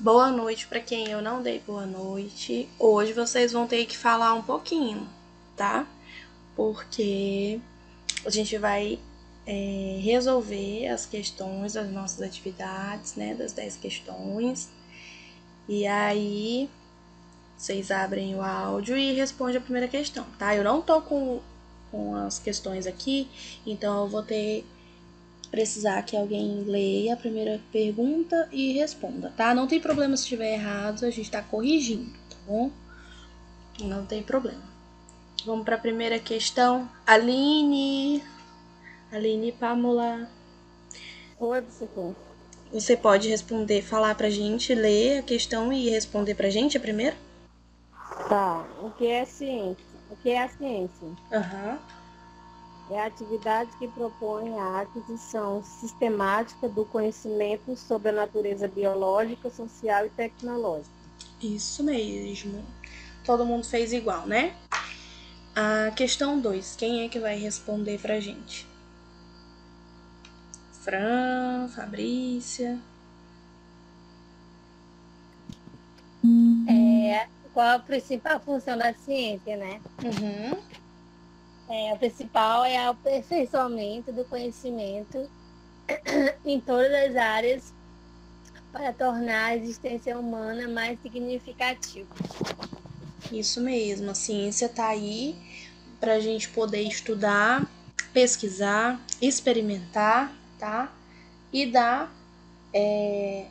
Boa noite para quem eu não dei boa noite. Hoje vocês vão ter que falar um pouquinho, tá? Porque a gente vai é, resolver as questões das nossas atividades, né? Das 10 questões. E aí vocês abrem o áudio e respondem a primeira questão, tá? Eu não tô com, com as questões aqui, então eu vou ter precisar que alguém leia a primeira pergunta e responda, tá? Não tem problema se estiver errado, a gente tá corrigindo, tá bom? Não tem problema. Vamos para a primeira questão. Aline. Aline Pamela. Oi, professor. Você pode responder, falar pra gente, ler a questão e responder pra gente a primeira? Tá. O que é ciência? O que é a ciência? Aham. Uhum é a atividade que propõe a aquisição sistemática do conhecimento sobre a natureza biológica, social e tecnológica. Isso mesmo. Todo mundo fez igual, né? A questão 2, quem é que vai responder pra gente? Fran, Fabrícia. É, qual a principal função da ciência, né? Uhum. É, o principal é o aperfeiçoamento do conhecimento em todas as áreas para tornar a existência humana mais significativa. Isso mesmo, a ciência está aí para a gente poder estudar, pesquisar, experimentar, tá? E dar é,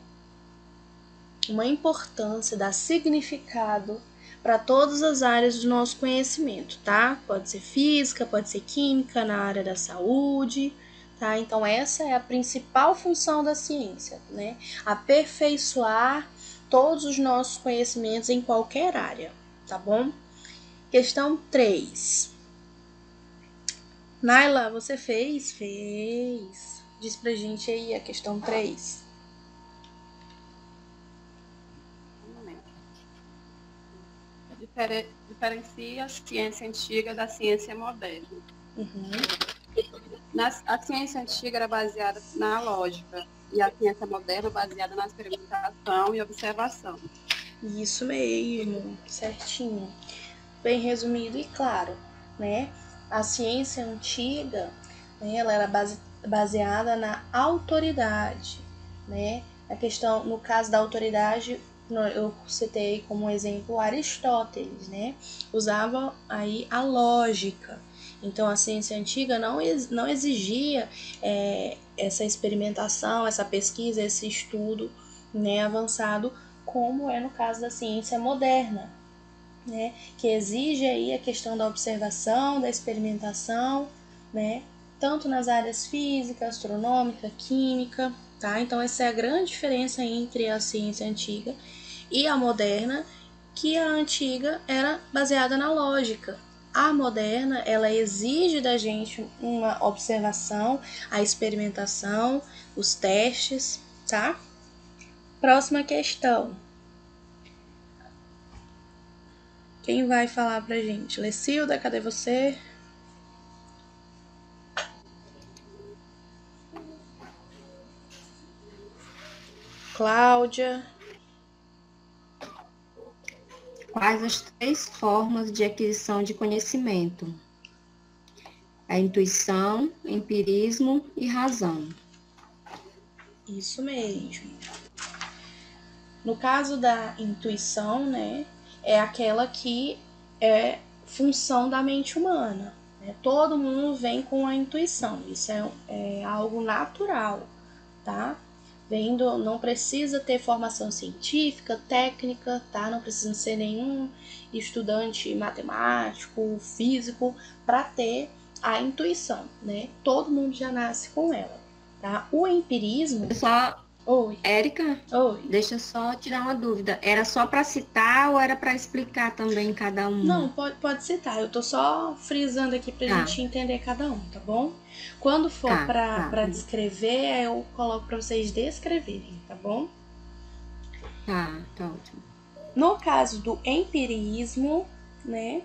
uma importância, dar significado para todas as áreas do nosso conhecimento, tá? Pode ser física, pode ser química, na área da saúde, tá? Então essa é a principal função da ciência, né? Aperfeiçoar todos os nossos conhecimentos em qualquer área, tá bom? Questão 3. Naila, você fez? Fez. Diz pra gente aí a questão 3. Diferencia a ciência antiga da ciência moderna. Uhum. Na, a ciência antiga era baseada na lógica e a ciência moderna baseada na experimentação e observação. Isso mesmo, certinho. Bem resumido e claro, né? A ciência antiga, né, ela era base, baseada na autoridade, né? A questão, no caso da autoridade, eu citei como exemplo Aristóteles, né? Usava aí a lógica. Então a ciência antiga não, não exigia é, essa experimentação, essa pesquisa, esse estudo né, avançado, como é no caso da ciência moderna, né? Que exige aí a questão da observação, da experimentação, né? Tanto nas áreas física, astronômica, química, tá? Então essa é a grande diferença entre a ciência antiga e a moderna, que a antiga era baseada na lógica. A moderna, ela exige da gente uma observação, a experimentação, os testes, tá? Próxima questão. Quem vai falar pra gente? Lecilda, cadê você? Cláudia. Quais as três formas de aquisição de conhecimento? A intuição, empirismo e razão. Isso mesmo. No caso da intuição, né, é aquela que é função da mente humana. Né? Todo mundo vem com a intuição, isso é, é algo natural, tá? Vendo, não precisa ter formação científica, técnica, tá? Não precisa ser nenhum estudante matemático, físico para ter a intuição, né? Todo mundo já nasce com ela, tá? O empirismo. Só Oi. Érica? Oi. Deixa eu só tirar uma dúvida. Era só para citar ou era para explicar também cada um? Não, pode, pode citar. Eu tô só frisando aqui pra tá. gente entender cada um, tá bom? Quando for tá, para tá. descrever, eu coloco para vocês descreverem, tá bom? Tá, tá ótimo. No caso do empirismo, né?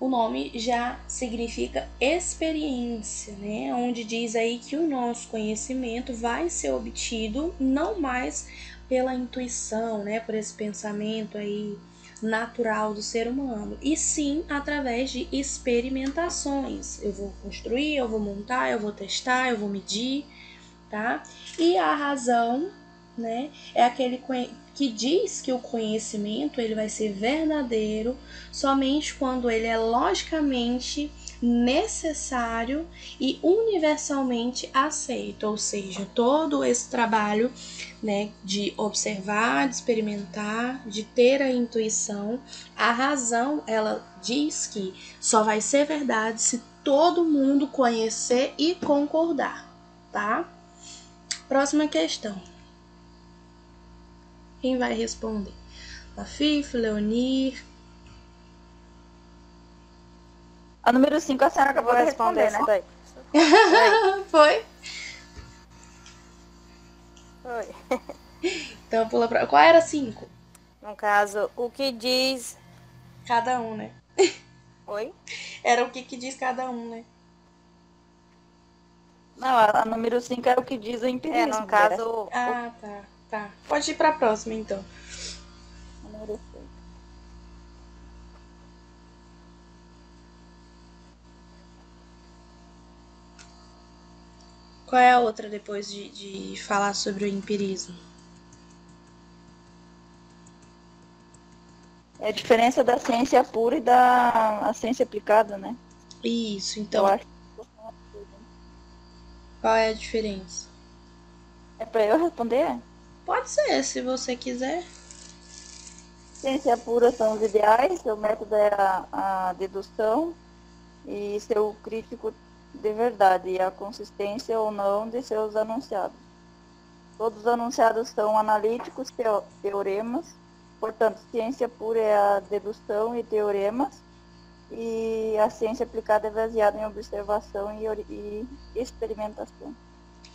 O nome já significa experiência, né? Onde diz aí que o nosso conhecimento vai ser obtido não mais pela intuição, né, por esse pensamento aí natural do ser humano, e sim através de experimentações. Eu vou construir, eu vou montar, eu vou testar, eu vou medir, tá? E a razão, né, é aquele que diz que o conhecimento ele vai ser verdadeiro somente quando ele é logicamente necessário e universalmente aceito, ou seja, todo esse trabalho, né, de observar, de experimentar, de ter a intuição, a razão, ela diz que só vai ser verdade se todo mundo conhecer e concordar, tá? Próxima questão. Quem vai responder? Lafif, Leonir, A número 5 a senhora acabou de responder, né? Daí. Foi? Foi. Então pula pra. Qual era 5? No caso, o que diz. Cada um, né? Oi? Era o que, que diz cada um, né? Não, a, a número 5 era o que diz o empirismo. É, no caso. Ah, tá, tá. Pode ir pra próxima, então. A número 6. Qual é a outra depois de, de falar sobre o empirismo? É a diferença da ciência pura e da ciência aplicada, né? Isso, então. Eu acho. Qual é a diferença? É para eu responder? Pode ser, se você quiser. Ciência pura são os ideais, seu método é a, a dedução e seu crítico de verdade e a consistência ou não de seus anunciados. Todos os anunciados são analíticos, teoremas, portanto, ciência pura é a dedução e teoremas, e a ciência aplicada é baseada em observação e, e experimentação.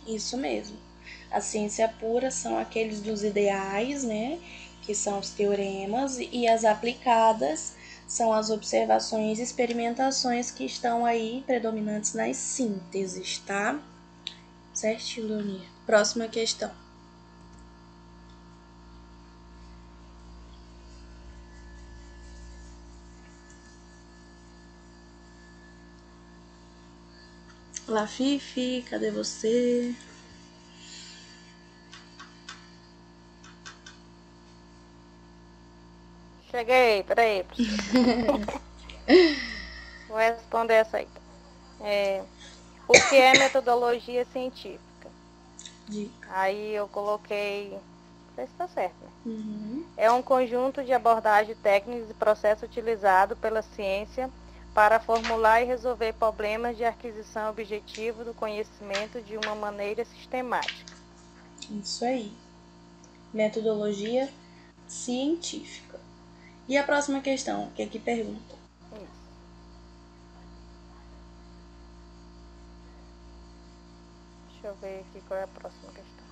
Isso mesmo. A ciência pura são aqueles dos ideais, né, que são os teoremas, e as aplicadas são as observações e experimentações que estão aí predominantes nas sínteses, tá? Certinho, Leonir. Próxima questão. Lafife, cadê você? Cheguei, peraí. Vou responder essa aí. É, o que é metodologia científica? Aí eu coloquei. Não sei se está certo. Né? Uhum. É um conjunto de abordagens técnicas e processo utilizado pela ciência para formular e resolver problemas de aquisição objetiva do conhecimento de uma maneira sistemática. Isso aí. Metodologia científica. E a próxima questão, que aqui pergunta? Deixa eu ver aqui qual é a próxima questão.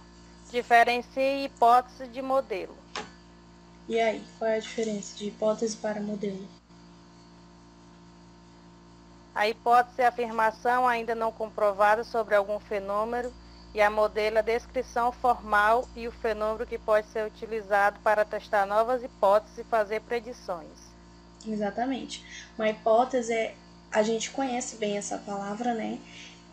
Diferencie hipótese de modelo. E aí, qual é a diferença de hipótese para modelo? A hipótese é a afirmação ainda não comprovada sobre algum fenômeno e a modelo a descrição formal e o fenômeno que pode ser utilizado para testar novas hipóteses e fazer predições. Exatamente. Uma hipótese é, a gente conhece bem essa palavra, né?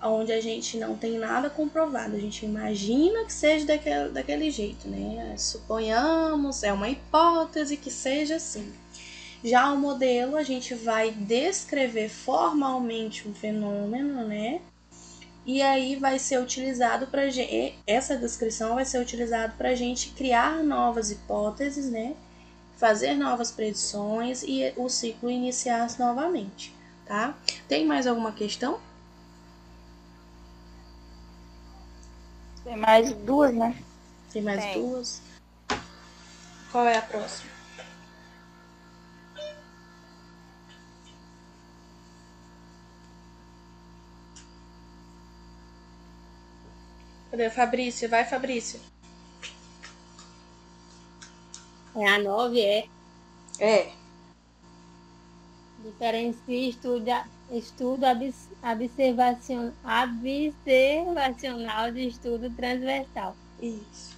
Onde a gente não tem nada comprovado, a gente imagina que seja daquele, daquele jeito, né? Suponhamos, é uma hipótese que seja assim. Já o modelo, a gente vai descrever formalmente um fenômeno, né? E aí vai ser utilizado para essa descrição vai ser utilizado para a gente criar novas hipóteses, né? Fazer novas predições e o ciclo iniciar-se novamente, tá? Tem mais alguma questão? Tem mais duas, né? Tem mais Tem. duas? Qual é a próxima? Cadê? Fabrício, vai Fabrício. É a 9, é. É. Diferencia estudo, estudo obs- observacion, observacional de estudo transversal. Isso.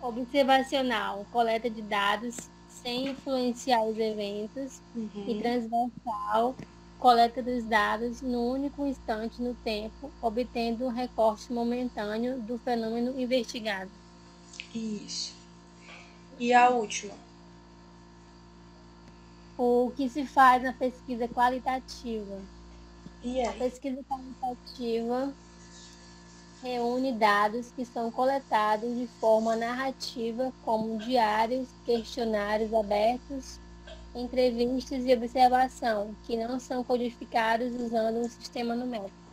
observacional, coleta de dados sem influenciar os eventos, Uhum. e transversal, coleta dos dados no único instante no tempo, obtendo um recorte momentâneo do fenômeno investigado. Isso. E a última? O que se faz na pesquisa qualitativa? E A aí? pesquisa qualitativa reúne dados que são coletados de forma narrativa, como diários, questionários abertos, entrevistas e observação, que não são codificados usando um sistema numérico.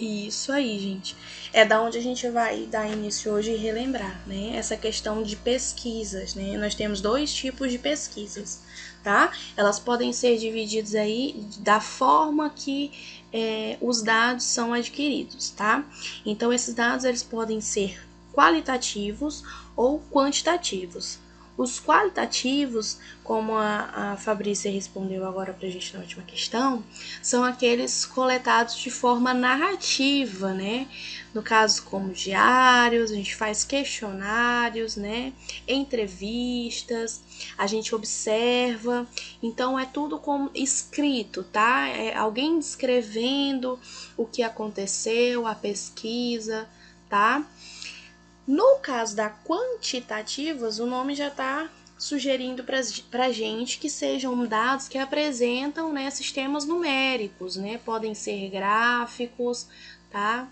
Isso aí, gente. É da onde a gente vai dar início hoje e relembrar, né? Essa questão de pesquisas, né? Nós temos dois tipos de pesquisas, tá? Elas podem ser divididas aí da forma que é, os dados são adquiridos, tá? Então, esses dados eles podem ser qualitativos ou quantitativos. Os qualitativos, como a, a Fabrícia respondeu agora para a gente na última questão, são aqueles coletados de forma narrativa, né? No caso, como diários, a gente faz questionários, né? Entrevistas, a gente observa. Então, é tudo como escrito, tá? É alguém descrevendo o que aconteceu, a pesquisa, tá? No caso da quantitativas, o nome já está sugerindo para a gente que sejam dados que apresentam né, sistemas numéricos, né? Podem ser gráficos, tá?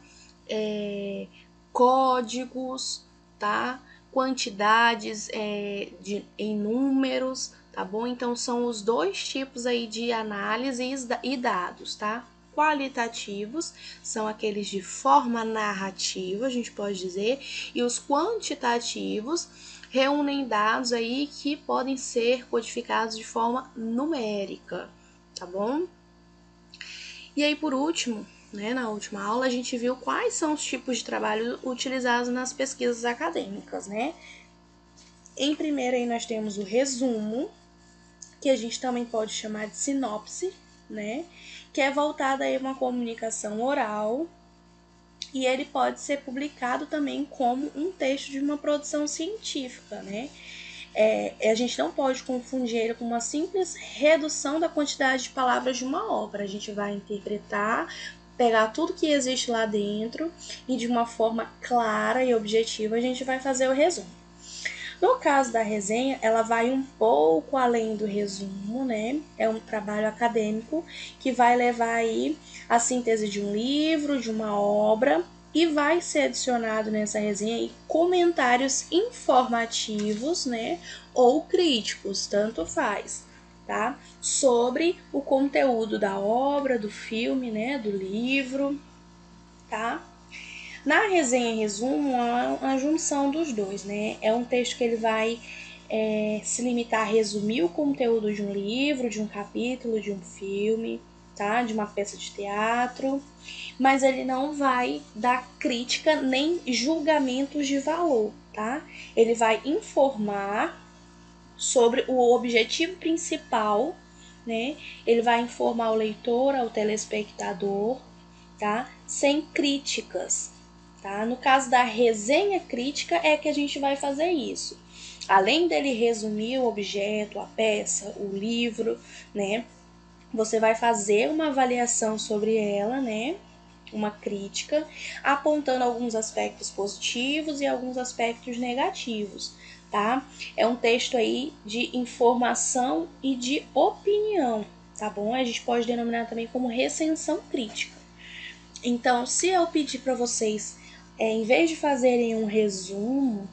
É, códigos, tá? Quantidades é, de, em números, tá bom? Então são os dois tipos aí de análise e dados, tá? Qualitativos são aqueles de forma narrativa, a gente pode dizer, e os quantitativos reúnem dados aí que podem ser codificados de forma numérica, tá bom? E aí, por último, né, na última aula, a gente viu quais são os tipos de trabalho utilizados nas pesquisas acadêmicas, né? Em primeiro aí nós temos o resumo, que a gente também pode chamar de sinopse, né? Que é voltada a uma comunicação oral e ele pode ser publicado também como um texto de uma produção científica, né? É, a gente não pode confundir ele com uma simples redução da quantidade de palavras de uma obra. A gente vai interpretar, pegar tudo que existe lá dentro e de uma forma clara e objetiva a gente vai fazer o resumo. No caso da resenha, ela vai um pouco além do resumo, né? É um trabalho acadêmico que vai levar aí a síntese de um livro, de uma obra, e vai ser adicionado nessa resenha comentários informativos, né? Ou críticos, tanto faz, tá? Sobre o conteúdo da obra, do filme, né? Do livro, tá? Na resenha resumo, é uma junção dos dois, né? É um texto que ele vai é, se limitar a resumir o conteúdo de um livro, de um capítulo, de um filme, tá? De uma peça de teatro, mas ele não vai dar crítica nem julgamentos de valor, tá? Ele vai informar sobre o objetivo principal, né? Ele vai informar o leitor, o telespectador, tá? Sem críticas, Tá? No caso da resenha crítica é que a gente vai fazer isso. Além dele resumir o objeto, a peça, o livro, né? Você vai fazer uma avaliação sobre ela, né? Uma crítica, apontando alguns aspectos positivos e alguns aspectos negativos, tá? É um texto aí de informação e de opinião, tá bom? A gente pode denominar também como recensão crítica. Então, se eu pedir para vocês é, em vez de fazerem um resumo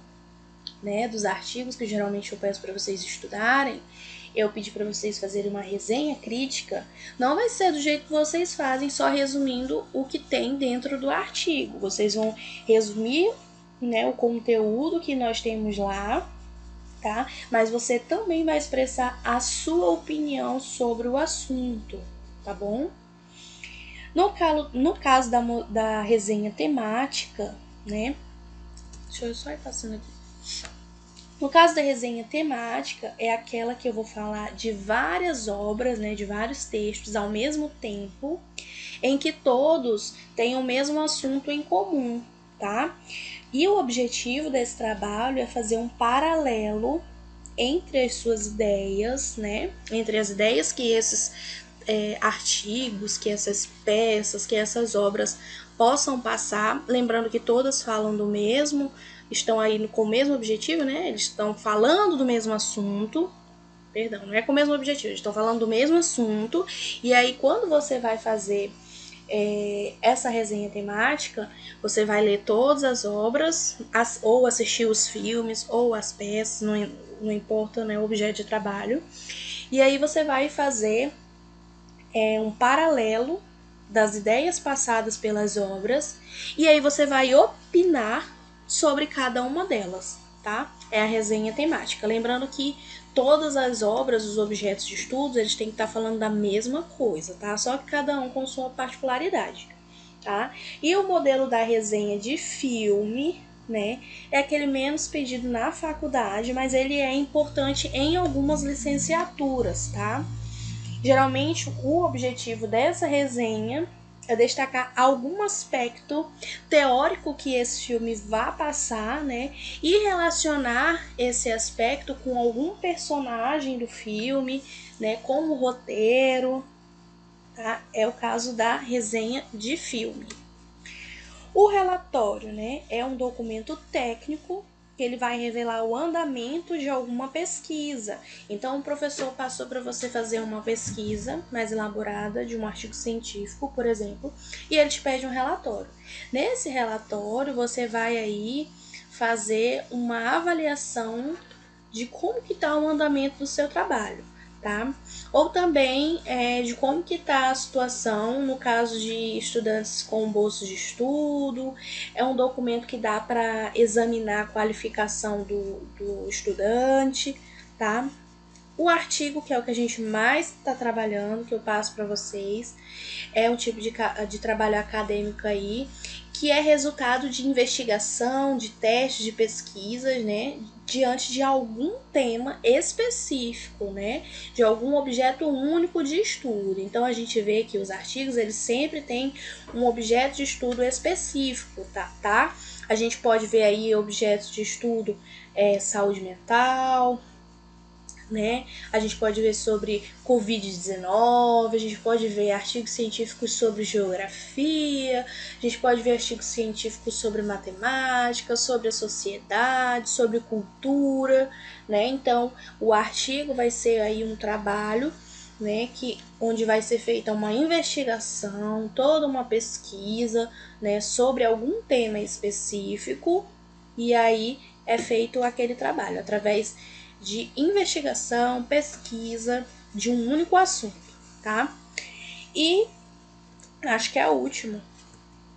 né, dos artigos que geralmente eu peço para vocês estudarem, eu pedi para vocês fazerem uma resenha crítica, não vai ser do jeito que vocês fazem, só resumindo o que tem dentro do artigo. Vocês vão resumir né, o conteúdo que nós temos lá, tá? Mas você também vai expressar a sua opinião sobre o assunto, tá bom? No, calo, no caso da, da resenha temática, né? Deixa eu só ir passando aqui. No caso da resenha temática, é aquela que eu vou falar de várias obras, né, de vários textos ao mesmo tempo, em que todos têm o mesmo assunto em comum, tá? E o objetivo desse trabalho é fazer um paralelo entre as suas ideias, né? Entre as ideias que esses é, artigos, que essas peças, que essas obras possam passar, lembrando que todas falam do mesmo, estão aí com o mesmo objetivo, né? Eles estão falando do mesmo assunto. Perdão, não é com o mesmo objetivo, eles estão falando do mesmo assunto. E aí, quando você vai fazer é, essa resenha temática, você vai ler todas as obras, as, ou assistir os filmes, ou as peças, não, não importa né, o objeto de trabalho. E aí você vai fazer é, um paralelo das ideias passadas pelas obras, e aí você vai opinar sobre cada uma delas, tá? É a resenha temática. Lembrando que todas as obras, os objetos de estudos, eles têm que estar falando da mesma coisa, tá? Só que cada um com sua particularidade, tá? E o modelo da resenha de filme, né, é aquele menos pedido na faculdade, mas ele é importante em algumas licenciaturas, tá? Geralmente, o objetivo dessa resenha é destacar algum aspecto teórico que esse filme vá passar, né? E relacionar esse aspecto com algum personagem do filme, né? Com o roteiro, tá? É o caso da resenha de filme. O relatório, né? É um documento técnico que ele vai revelar o andamento de alguma pesquisa. Então, o professor passou para você fazer uma pesquisa mais elaborada de um artigo científico, por exemplo, e ele te pede um relatório. Nesse relatório, você vai aí fazer uma avaliação de como que está o andamento do seu trabalho tá? Ou também é, de como que está a situação no caso de estudantes com bolsa de estudo. É um documento que dá para examinar a qualificação do, do estudante, tá? O artigo, que é o que a gente mais está trabalhando, que eu passo para vocês, é um tipo de, de trabalho acadêmico aí, que é resultado de investigação, de testes, de pesquisas, né, diante de algum tema específico, né, de algum objeto único de estudo. Então a gente vê que os artigos eles sempre têm um objeto de estudo específico, tá? tá? A gente pode ver aí objetos de estudo é, saúde mental, né? A gente pode ver sobre Covid-19, a gente pode ver artigos científicos sobre geografia, a gente pode ver artigos científicos sobre matemática, sobre a sociedade, sobre cultura, né? Então, o artigo vai ser aí um trabalho né, que onde vai ser feita uma investigação, toda uma pesquisa, né, sobre algum tema específico, e aí é feito aquele trabalho através de investigação, pesquisa de um único assunto, tá? E acho que é o último.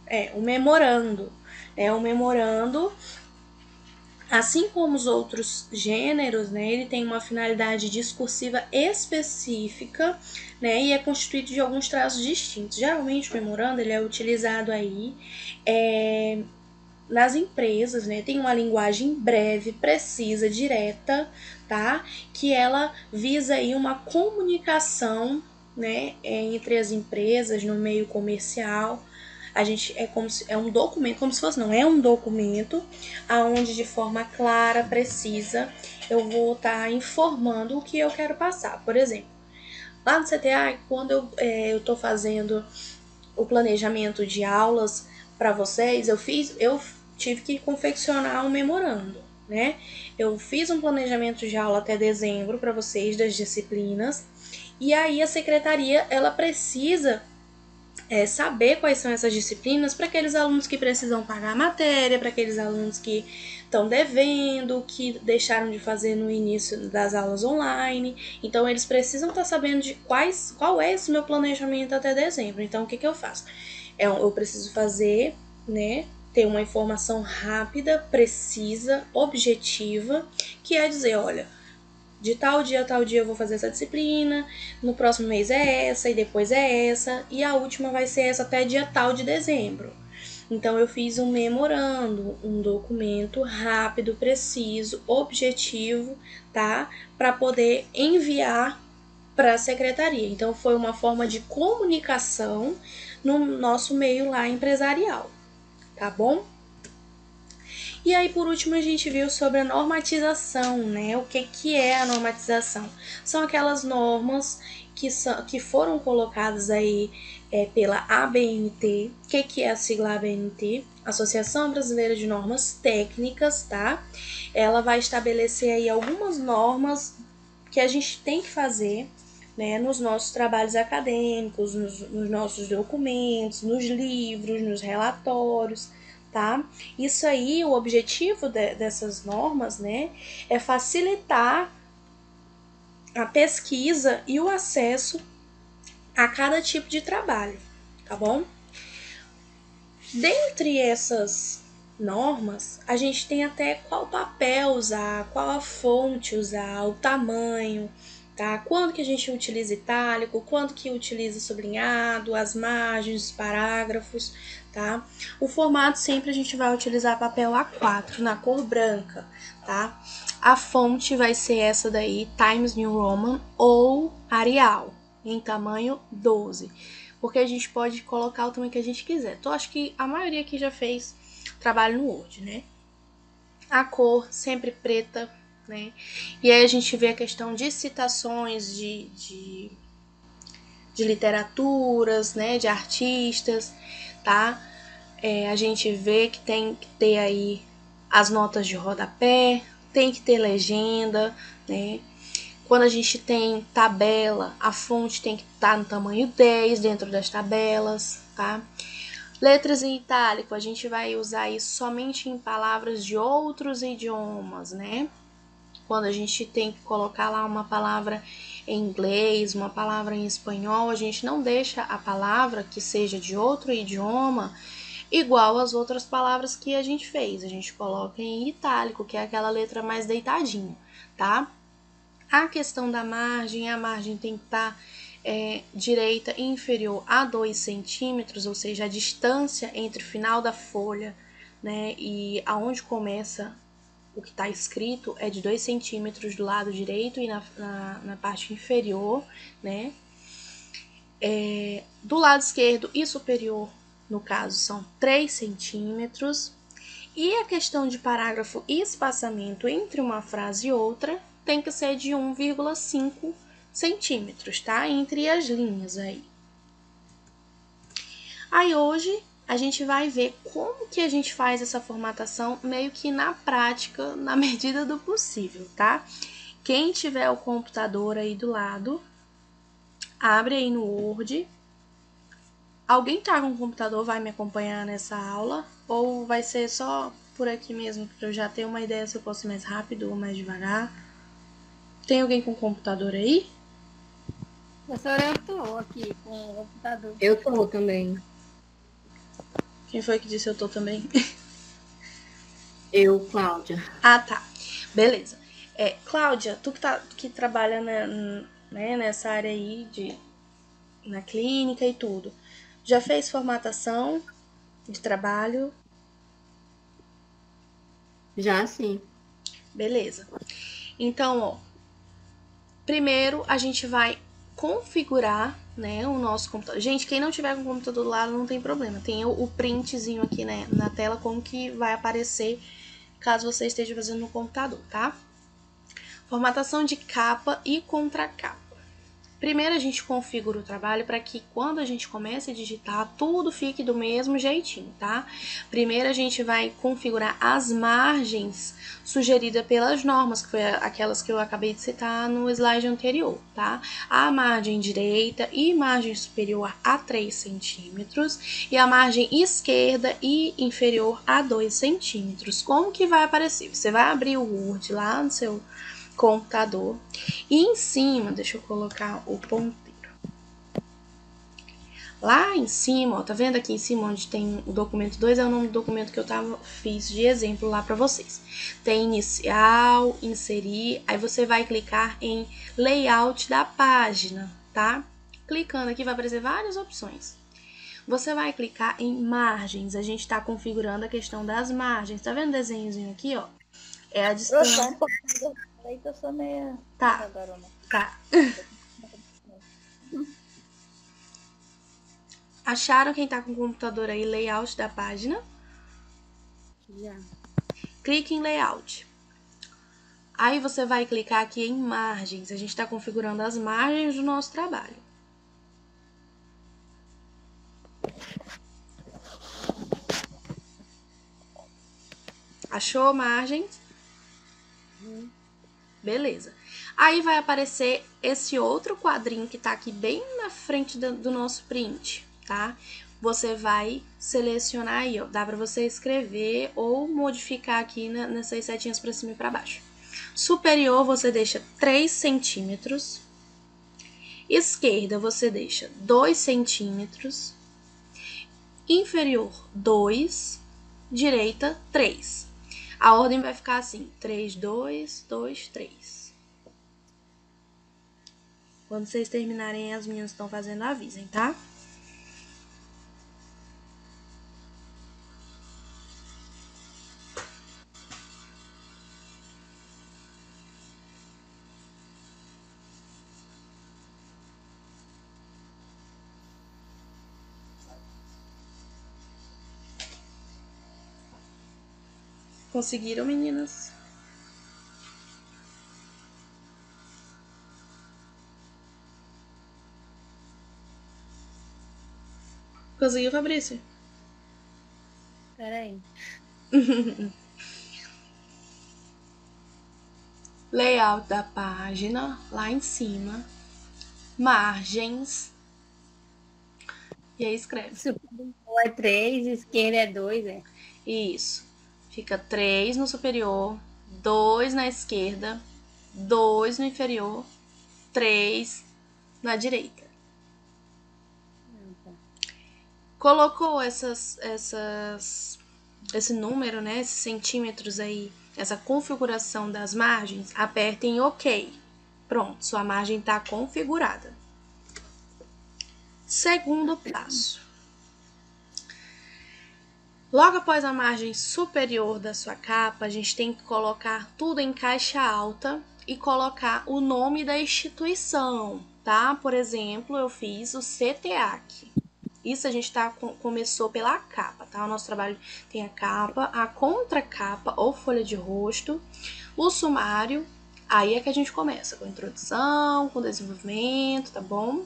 É, o memorando. É o memorando, assim como os outros gêneros, né, ele tem uma finalidade discursiva específica, né, e é constituído de alguns traços distintos. Geralmente o memorando ele é utilizado aí é, nas empresas, né? Tem uma linguagem breve, precisa, direta, tá? Que ela visa aí uma comunicação, né, é, entre as empresas no meio comercial. A gente é como se é um documento, como se fosse não, é um documento aonde de forma clara, precisa, eu vou estar tá informando o que eu quero passar. Por exemplo, lá no CTA, quando eu é, tô fazendo o planejamento de aulas para vocês, eu fiz, eu tive que confeccionar um memorando, né? Eu fiz um planejamento de aula até dezembro para vocês das disciplinas e aí a secretaria ela precisa é, saber quais são essas disciplinas para aqueles alunos que precisam pagar a matéria, para aqueles alunos que estão devendo, que deixaram de fazer no início das aulas online. Então eles precisam estar tá sabendo de quais, qual é esse meu planejamento até dezembro. Então o que, que eu faço? É, eu preciso fazer, né, ter uma informação rápida, precisa, objetiva, que é dizer, olha, de tal dia a tal dia eu vou fazer essa disciplina, no próximo mês é essa e depois é essa, e a última vai ser essa até dia tal de dezembro. Então eu fiz um memorando, um documento rápido, preciso, objetivo, tá? Para poder enviar para a secretaria. Então foi uma forma de comunicação no nosso meio lá empresarial tá bom? E aí, por último, a gente viu sobre a normatização, né? O que, que é a normatização? São aquelas normas que, são, que foram colocadas aí é, pela ABNT. O que, que é a sigla ABNT? Associação Brasileira de Normas Técnicas, tá? Ela vai estabelecer aí algumas normas que a gente tem que fazer né, nos nossos trabalhos acadêmicos, nos, nos nossos documentos, nos livros, nos relatórios, tá? Isso aí, o objetivo de, dessas normas, né, é facilitar a pesquisa e o acesso a cada tipo de trabalho, tá bom? Dentre essas normas, a gente tem até qual papel usar, qual a fonte usar, o tamanho, tá? Quando que a gente utiliza itálico, quando que utiliza sublinhado, as margens, os parágrafos, tá? O formato sempre a gente vai utilizar papel A4 na cor branca, tá? A fonte vai ser essa daí, Times New Roman ou Arial, em tamanho 12. Porque a gente pode colocar o tamanho que a gente quiser. Então, acho que a maioria aqui já fez trabalho no Word, né? A cor sempre preta, né? E aí a gente vê a questão de citações de, de, de literaturas, né? De artistas, tá? É, a gente vê que tem que ter aí as notas de rodapé, tem que ter legenda, né? Quando a gente tem tabela, a fonte tem que estar tá no tamanho 10 dentro das tabelas, tá? Letras em itálico, a gente vai usar isso somente em palavras de outros idiomas, né? Quando a gente tem que colocar lá uma palavra em inglês, uma palavra em espanhol, a gente não deixa a palavra que seja de outro idioma igual às outras palavras que a gente fez. A gente coloca em itálico, que é aquela letra mais deitadinha, tá? A questão da margem, a margem tem que estar tá, é, direita inferior a 2 centímetros, ou seja, a distância entre o final da folha né, e aonde começa o que está escrito é de 2 centímetros do lado direito e na, na, na parte inferior, né? É, do lado esquerdo e superior, no caso, são 3 centímetros. E a questão de parágrafo e espaçamento entre uma frase e outra tem que ser de 1,5 centímetros, tá? Entre as linhas aí. Aí hoje a gente vai ver como que a gente faz essa formatação meio que na prática, na medida do possível, tá? Quem tiver o computador aí do lado, abre aí no Word. Alguém tá com o computador vai me acompanhar nessa aula? Ou vai ser só por aqui mesmo, para eu já ter uma ideia se eu posso ir mais rápido ou mais devagar? Tem alguém com computador aí? Professora, eu tô aqui com o computador. Eu tô também. Quem foi que disse eu tô também? Eu, Cláudia. Ah, tá. Beleza. É, Cláudia, tu que, tá, que trabalha na, né, nessa área aí de na clínica e tudo, já fez formatação de trabalho? Já sim. Beleza. Então, ó, primeiro a gente vai configurar né, o nosso computador. Gente, quem não tiver com o computador do lado não tem problema. Tem o, printzinho aqui né, na tela como que vai aparecer caso você esteja fazendo no computador, tá? Formatação de capa e contracapa. Primeiro a gente configura o trabalho para que quando a gente comece a digitar, tudo fique do mesmo jeitinho, tá? Primeiro a gente vai configurar as margens sugeridas pelas normas, que foi aquelas que eu acabei de citar no slide anterior, tá? A margem direita e margem superior a 3 centímetros e a margem esquerda e inferior a 2 centímetros. Como que vai aparecer? Você vai abrir o Word lá no seu computador. E em cima, deixa eu colocar o ponteiro. Lá em cima, ó, tá vendo aqui em cima onde tem o documento 2? É o nome do documento que eu tava, fiz de exemplo lá para vocês. Tem inicial, inserir, aí você vai clicar em layout da página, tá? Clicando aqui vai aparecer várias opções. Você vai clicar em margens, a gente tá configurando a questão das margens. Tá vendo o desenhozinho aqui, ó? É a distância aí que eu sou meio. Tá. Tá. Acharam quem tá com o computador aí, layout da página? Já. clique em Layout. Aí você vai clicar aqui em Margens. A gente está configurando as margens do nosso trabalho. Achou margens? Beleza. Aí vai aparecer esse outro quadrinho que está aqui bem na frente do, nosso print, tá? Você vai selecionar aí, ó. Dá para você escrever ou modificar aqui na, nessas setinhas para cima e para baixo. Superior você deixa 3 centímetros. Esquerda você deixa 2 centímetros. Inferior 2. Direita 3. A ordem vai ficar assim: 3, 2, 2, 3. Quando vocês terminarem, as minhas estão fazendo, avisem, tá? Conseguiram, meninas? Conseguiu, Fabrício? Peraí. Layout da página, lá em cima. Margens. E aí escreve. Superior é 3, esquerda é 2, é. Isso. Fica 3 no superior, 2 na esquerda, 2 no inferior, 3 na direita. Colocou essas, essas, esse número, né, esses centímetros aí, essa configuração das margens, aperte em OK. Pronto, sua margem está configurada. Segundo passo. Logo após a margem superior da sua capa, a gente tem que colocar tudo em caixa alta e colocar o nome da instituição, tá? Por exemplo, eu fiz o CTAC. Isso a gente tá, começou pela capa, tá? O nosso trabalho tem a capa, a contracapa ou folha de rosto, o sumário, aí é que a gente começa com introdução, com desenvolvimento, tá bom?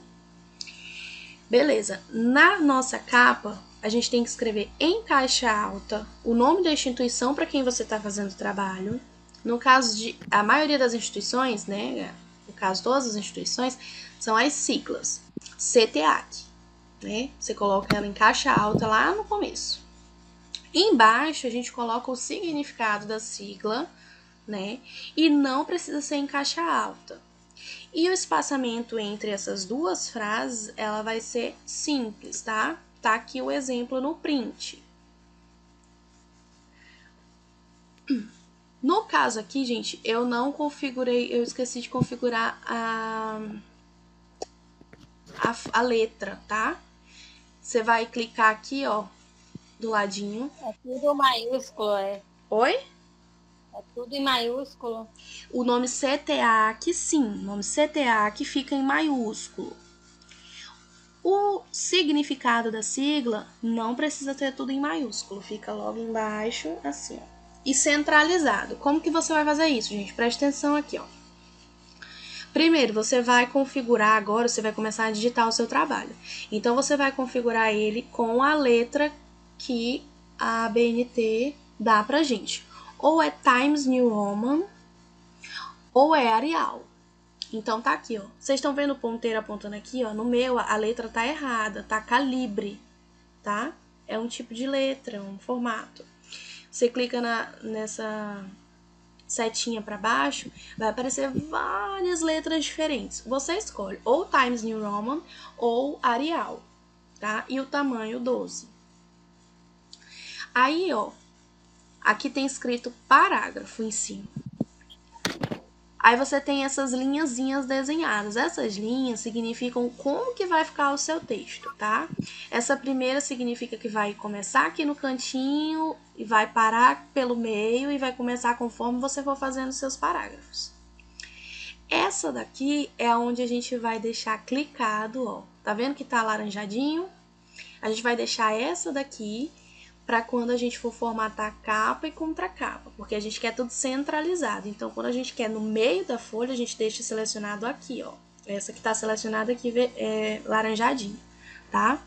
Beleza, na nossa capa, a gente tem que escrever em caixa alta o nome da instituição para quem você está fazendo o trabalho. No caso de a maioria das instituições, né, no caso todas as instituições, são as siglas. CTAC, né? Você coloca ela em caixa alta lá no começo. Embaixo a gente coloca o significado da sigla, né? E não precisa ser em caixa alta. E o espaçamento entre essas duas frases, ela vai ser simples, tá? Tá aqui o exemplo no print. No caso aqui, gente, eu não configurei, eu esqueci de configurar a, a, a letra, tá? Você vai clicar aqui, ó, do ladinho. É tudo maiúsculo, é. Oi? É tudo em maiúsculo. O nome CTA que sim, o nome CTA que fica em maiúsculo. O significado da sigla não precisa ter tudo em maiúsculo, fica logo embaixo, assim, ó. E centralizado. Como que você vai fazer isso, gente? Preste atenção aqui, ó. Primeiro, você vai configurar agora, você vai começar a digitar o seu trabalho. Então, você vai configurar ele com a letra que a BNT dá pra gente. Ou é Times New Roman, ou é Arial. Então tá aqui, ó. Vocês estão vendo o ponteiro apontando aqui, ó? No meu, a letra tá errada, tá calibre, tá? É um tipo de letra, um formato. Você clica na, nessa setinha para baixo, vai aparecer várias letras diferentes. Você escolhe ou Times New Roman ou Arial, tá? E o tamanho 12. Aí, ó, aqui tem escrito parágrafo em cima. Aí você tem essas linhazinhas desenhadas. Essas linhas significam como que vai ficar o seu texto, tá? Essa primeira significa que vai começar aqui no cantinho e vai parar pelo meio e vai começar conforme você for fazendo seus parágrafos. Essa daqui é onde a gente vai deixar clicado, ó. Tá vendo que tá alaranjadinho? A gente vai deixar essa daqui para quando a gente for formatar capa e contracapa, porque a gente quer tudo centralizado. Então, quando a gente quer no meio da folha, a gente deixa selecionado aqui, ó. Essa que está selecionada aqui é laranjadinha, tá?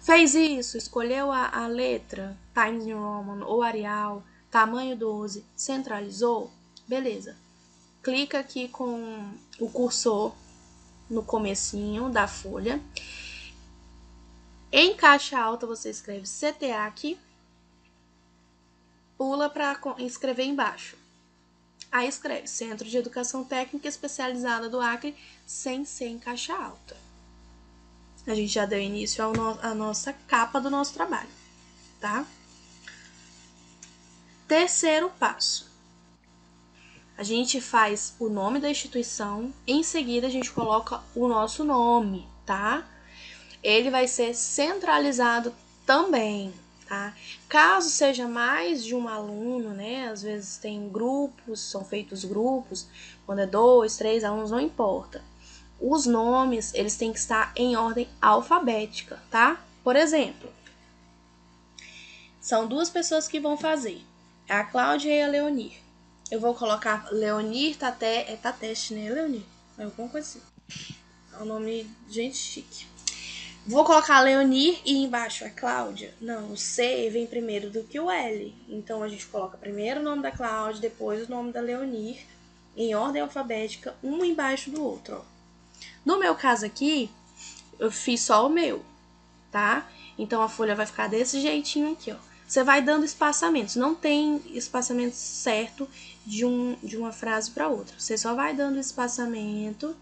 Fez isso, escolheu a, a letra Times New Roman ou Arial, tamanho 12, centralizou, beleza. Clica aqui com o cursor no comecinho da folha em caixa alta, você escreve CTA aqui, pula para escrever embaixo. Aí escreve Centro de Educação Técnica Especializada do Acre, sem ser em caixa alta. A gente já deu início à nossa capa do nosso trabalho, tá? Terceiro passo. A gente faz o nome da instituição, em seguida a gente coloca o nosso nome, tá? Ele vai ser centralizado também, tá? Caso seja mais de um aluno, né? Às vezes tem grupos, são feitos grupos, quando é dois, três alunos, não importa. Os nomes, eles têm que estar em ordem alfabética, tá? Por exemplo, são duas pessoas que vão fazer, é a Cláudia e a Leonir. Eu vou colocar Leonir Tate, é Tateste, né? Leonir, é alguma coisa assim. É um nome de gente chique. Vou colocar Leonir e embaixo a Cláudia? Não, o C vem primeiro do que o L. Então a gente coloca primeiro o nome da Cláudia, depois o nome da Leonir, em ordem alfabética, um embaixo do outro. No meu caso aqui, eu fiz só o meu, tá? Então a folha vai ficar desse jeitinho aqui, ó. Você vai dando espaçamentos, não tem espaçamento certo de, um, de uma frase para outra. Você só vai dando espaçamento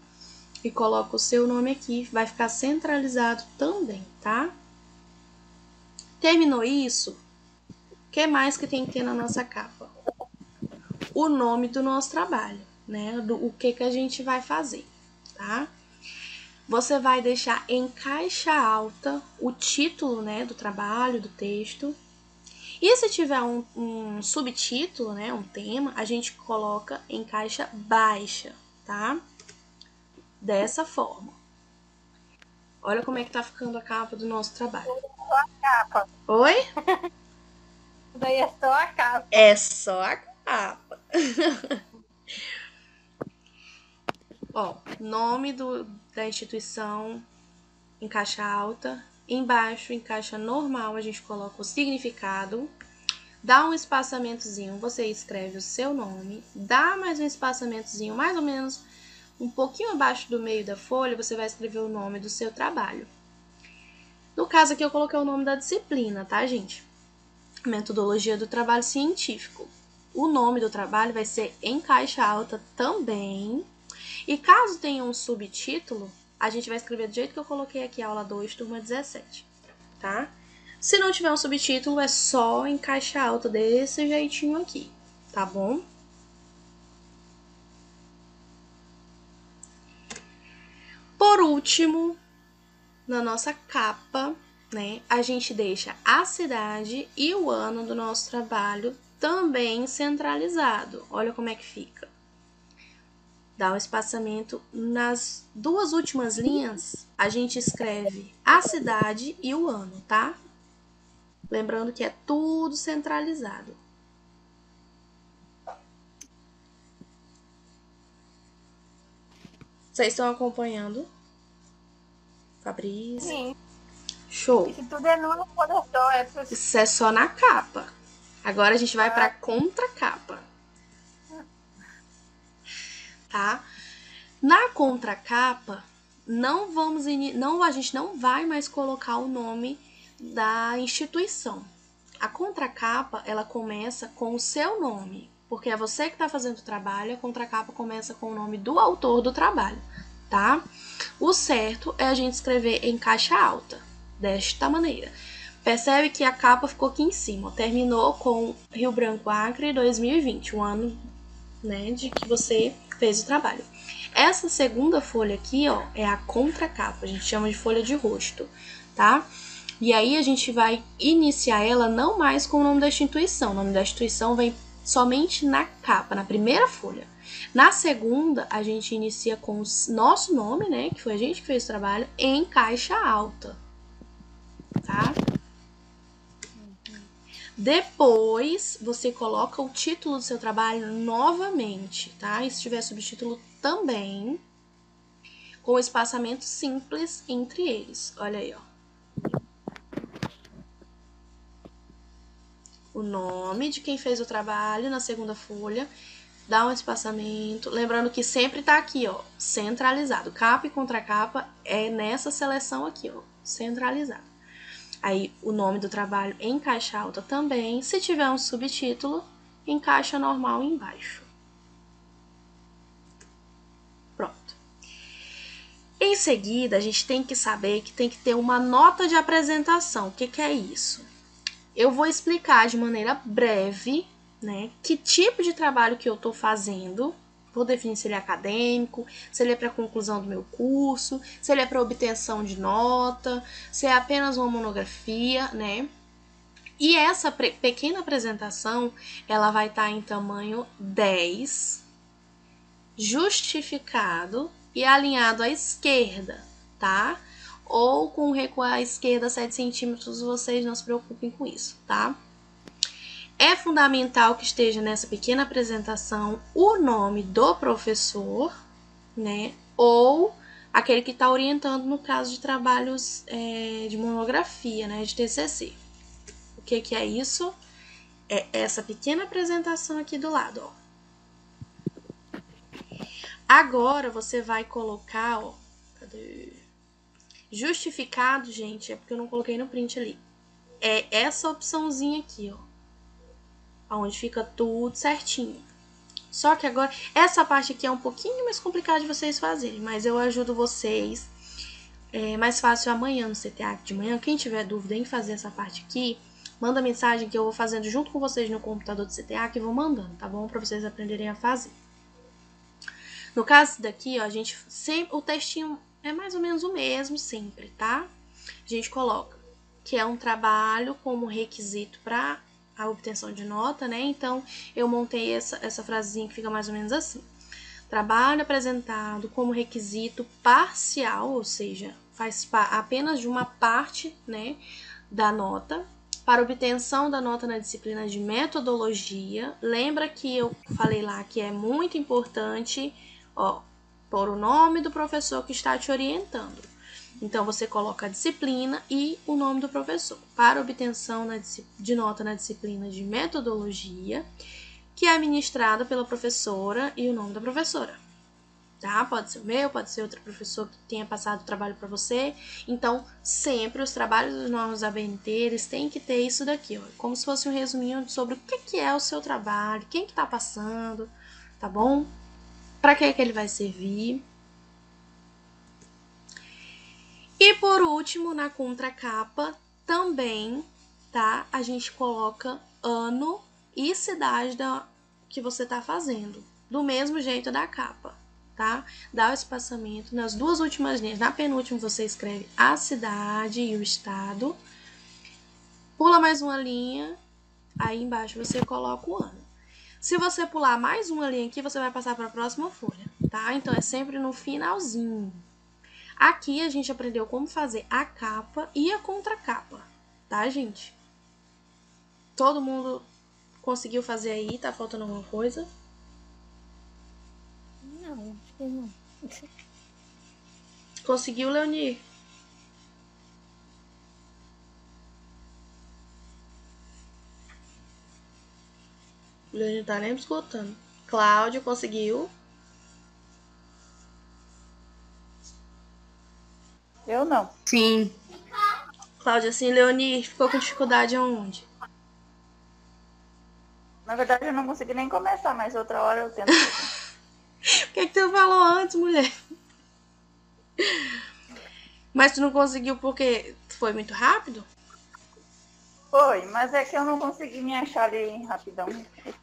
e coloca o seu nome aqui, vai ficar centralizado também, tá? Terminou isso? O que mais que tem que ter na nossa capa? O nome do nosso trabalho, né? Do o que que a gente vai fazer, tá? Você vai deixar em caixa alta o título, né, do trabalho, do texto. E se tiver um, um subtítulo, né, um tema, a gente coloca em caixa baixa, tá? Dessa forma. Olha como é que tá ficando a capa do nosso trabalho. Só a capa. Oi? Daí é só a capa. É só a capa. Ó, nome do, da instituição em caixa alta. Embaixo, em caixa normal, a gente coloca o significado. Dá um espaçamentozinho, você escreve o seu nome. Dá mais um espaçamentozinho, mais ou menos um pouquinho abaixo do meio da folha, você vai escrever o nome do seu trabalho. No caso aqui, eu coloquei o nome da disciplina, tá, gente? Metodologia do trabalho científico. O nome do trabalho vai ser em caixa alta também. E caso tenha um subtítulo, a gente vai escrever do jeito que eu coloquei aqui, aula 2, turma 17, tá? Se não tiver um subtítulo, é só em caixa alta desse jeitinho aqui, tá bom? Por último, na nossa capa, né, a gente deixa a cidade e o ano do nosso trabalho também centralizado. Olha como é que fica. Dá um espaçamento nas duas últimas linhas, a gente escreve a cidade e o ano, tá? Lembrando que é tudo centralizado. Vocês estão acompanhando? Fabrício? Sim. Show. Isso tudo é só. É pra... Isso é só na capa. Agora a gente vai para contracapa. Tá? Na contracapa, não vamos não a gente não vai mais colocar o nome da instituição. A contracapa, ela começa com o seu nome, porque é você que está fazendo o trabalho, a contracapa começa com o nome do autor do trabalho, tá? O certo é a gente escrever em caixa alta, desta maneira. Percebe que a capa ficou aqui em cima, terminou com Rio Branco Acre 2020, o ano né, de que você fez o trabalho. Essa segunda folha aqui, ó, é a contracapa, a gente chama de folha de rosto, tá? E aí a gente vai iniciar ela não mais com o nome da instituição, o nome da instituição vem somente na capa, na primeira folha. Na segunda, a gente inicia com o nosso nome, né, que foi a gente que fez o trabalho, em caixa alta, tá? Depois você coloca o título do seu trabalho novamente, tá? E se tiver subtítulo também, com espaçamento simples entre eles. Olha aí, ó. O nome de quem fez o trabalho na segunda folha, dá um espaçamento. Lembrando que sempre tá aqui, ó, centralizado. Capa e contracapa é nessa seleção aqui, ó, centralizado. Aí o nome do trabalho em caixa alta também. Se tiver um subtítulo, em caixa normal embaixo. Pronto. Em seguida, a gente tem que saber que tem que ter uma nota de apresentação. O que, que é isso? Eu vou explicar de maneira breve, né, que tipo de trabalho que eu estou fazendo Vou definir se ele é acadêmico, se ele é para conclusão do meu curso, se ele é para obtenção de nota, se é apenas uma monografia, né? E essa pequena apresentação, ela vai estar tá em tamanho 10, justificado e alinhado à esquerda, tá? Ou com recuo à esquerda 7 centímetros, vocês não se preocupem com isso, tá? É fundamental que esteja nessa pequena apresentação o nome do professor, né? Ou aquele que está orientando no caso de trabalhos é, de monografia, né? De TCC. O que, que é isso? É essa pequena apresentação aqui do lado, ó. Agora você vai colocar, ó. Cadê? Justificado, gente, é porque eu não coloquei no print ali. É essa opçãozinha aqui, ó onde fica tudo certinho. Só que agora, essa parte aqui é um pouquinho mais complicada de vocês fazerem, mas eu ajudo vocês. É mais fácil amanhã no CTA de manhã. Quem tiver dúvida em fazer essa parte aqui, manda mensagem que eu vou fazendo junto com vocês no computador do CTA, que vou mandando, tá bom? Para vocês aprenderem a fazer. No caso daqui, ó, a gente sempre o textinho é mais ou menos o mesmo sempre, tá? A gente coloca que é um trabalho como requisito para a obtenção de nota, né? Então, eu montei essa, essa frasezinha que fica mais ou menos assim. Trabalho apresentado como requisito parcial, ou seja, faz apenas de uma parte, né, da nota, para obtenção da nota na disciplina de metodologia. Lembra que eu falei lá que é muito importante, ó, pôr o nome do professor que está te orientando. Então, você coloca a disciplina e o nome do professor para obtenção de nota na disciplina de metodologia, que é administrada pela professora e o nome da professora. Tá? Pode ser o meu, pode ser outro professor que tenha passado o trabalho para você. Então, sempre os trabalhos dos novos ABNT, eles têm que ter isso daqui, ó, como se fosse um resuminho sobre o que, que é o seu trabalho, quem que tá passando, tá bom? Para que, é que ele vai servir. E por último, na contracapa, também, tá? A gente coloca ano e cidade da que você tá fazendo, do mesmo jeito da capa, tá? Dá o espaçamento nas duas últimas linhas. Na penúltima você escreve a cidade e o estado. Pula mais uma linha, aí embaixo você coloca o ano. Se você pular mais uma linha aqui, você vai passar para a próxima folha, tá? Então é sempre no finalzinho. Aqui a gente aprendeu como fazer a capa e a contracapa, tá, gente? Todo mundo conseguiu fazer aí? Tá faltando alguma coisa? Não, acho que não. Conseguiu, Leonir? Leonir tá nem me escutando. Cláudio conseguiu. Eu não. Sim. Cláudia, assim, Leoni ficou com dificuldade aonde? Na verdade, eu não consegui nem começar, mas outra hora eu tento. o que, é que tu falou antes, mulher? Mas tu não conseguiu porque foi muito rápido? Foi, mas é que eu não consegui me achar ali rapidão.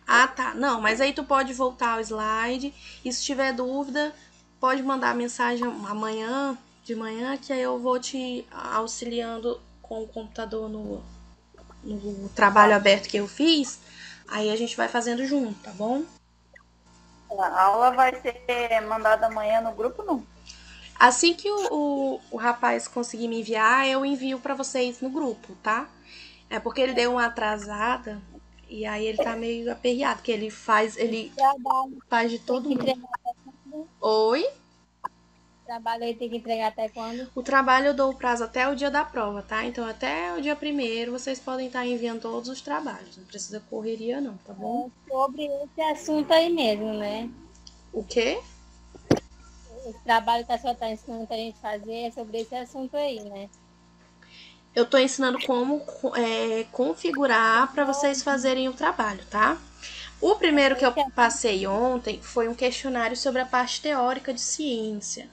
Ah, tá. Não, mas aí tu pode voltar ao slide. E se tiver dúvida, pode mandar mensagem amanhã de manhã, que aí eu vou te auxiliando com o computador no, no trabalho aberto que eu fiz. Aí a gente vai fazendo junto, tá bom? A aula vai ser mandada amanhã no grupo, não? Assim que o, o, o rapaz conseguir me enviar, eu envio para vocês no grupo, tá? É porque ele deu uma atrasada e aí ele tá meio aperreado, que ele faz, ele Trabalho faz de todo mundo. até quando? Oi? Trabalho aí tem que entregar até quando? O trabalho eu dou o prazo até o dia da prova, tá? Então até o dia primeiro vocês podem estar enviando todos os trabalhos. Não precisa correria não, tá bom? É sobre esse assunto aí mesmo, né? O quê? Esse trabalho que a senhora está ensinando pra gente fazer é sobre esse assunto aí, né? Eu tô ensinando como é, configurar para vocês fazerem o trabalho, tá? O primeiro que eu passei ontem foi um questionário sobre a parte teórica de ciência,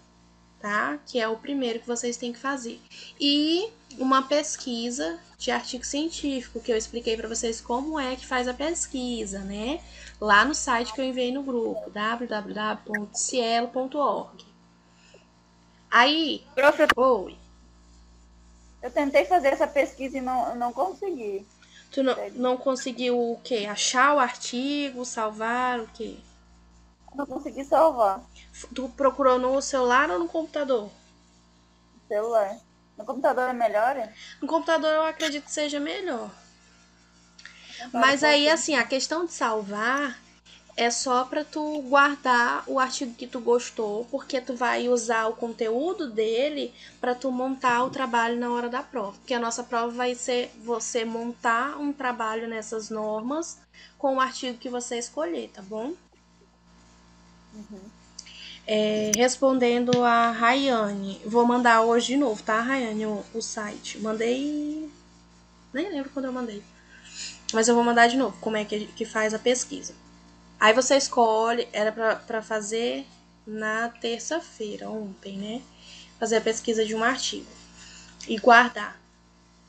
tá? Que é o primeiro que vocês têm que fazer. E uma pesquisa de artigo científico, que eu expliquei para vocês como é que faz a pesquisa, né? Lá no site que eu enviei no grupo, www.cielo.org. Aí, Professor, oi, eu tentei fazer essa pesquisa e não, não consegui. tu não, não conseguiu o quê? Achar o artigo, salvar o quê? Não consegui salvar Tu procurou no celular ou no computador? celular. No computador é melhor? é? No computador eu acredito que seja melhor. Mas aí, assim, a questão de salvar é só pra tu guardar o artigo que tu gostou, porque tu vai usar o conteúdo dele pra tu montar o trabalho na hora da prova. Porque a nossa prova vai ser você montar um trabalho nessas normas com o artigo que você escolher, tá bom? É, respondendo a Rayane, vou mandar hoje de novo, tá, Rayane, o, o site. Mandei. Nem lembro quando eu mandei. Mas eu vou mandar de novo como é que, que faz a pesquisa. Aí você escolhe, era pra fazer na terça-feira, ontem, né? Fazer a pesquisa de um artigo e guardar,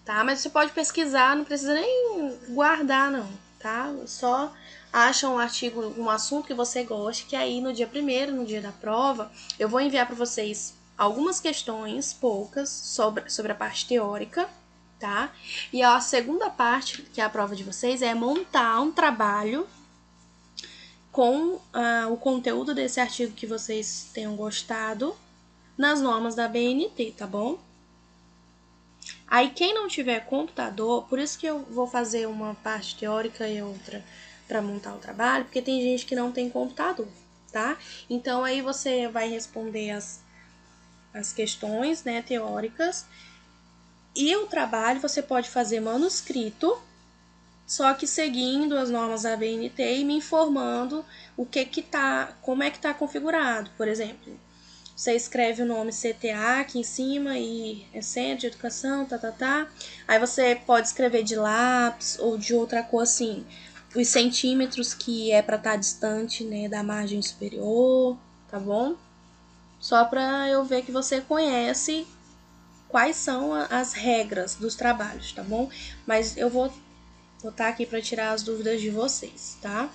tá? Mas você pode pesquisar, não precisa nem guardar, não, tá? Só acha um artigo, um assunto que você goste, que aí no dia primeiro, no dia da prova, eu vou enviar para vocês algumas questões, poucas, sobre, sobre a parte teórica, tá? E a segunda parte, que é a prova de vocês, é montar um trabalho com ah, o conteúdo desse artigo que vocês tenham gostado nas normas da BNT, tá bom? Aí quem não tiver computador, por isso que eu vou fazer uma parte teórica e outra para montar o trabalho, porque tem gente que não tem computador, tá? Então aí você vai responder as, as questões, né, teóricas. E o trabalho você pode fazer manuscrito, só que seguindo as normas da BNT e me informando o que que tá, como é que tá configurado. Por exemplo, você escreve o nome CTA aqui em cima e é Centro de Educação, tá, tá, tá. Aí você pode escrever de lápis ou de outra cor assim, os centímetros que é para estar distante, né, da margem superior, tá bom? Só para eu ver que você conhece quais são as regras dos trabalhos, tá bom? Mas eu vou vou estar aqui para tirar as dúvidas de vocês, tá?